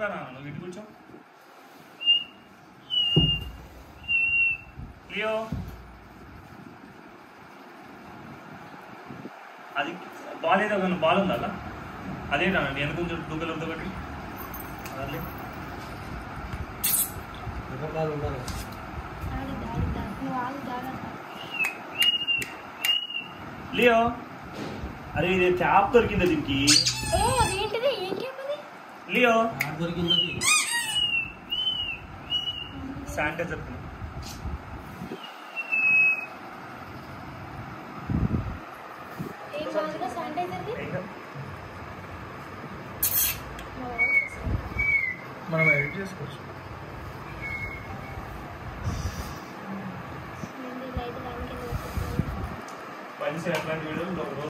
రా నాన్న, నువ్వు ఇటు కూర్చో. లియో. అది బాల్ ఏదో కానీ బాల్ ఉందా అలా? అదే రానండి వెనక కొంచెం బ్లూ కలర్ ఒకటి అదే ఉండాలి లియో. అరే ఇది ట్యాప్ దొరికింది దీనికి? లియో ఆడ దొరికింది శానిటైజర్ ఏం కాదుగా శానిటైజర్ది మనం ఎడిట్ చేసుకోవచ్చు లైట్ దానికి పని అట్లాంటి వీడియోలు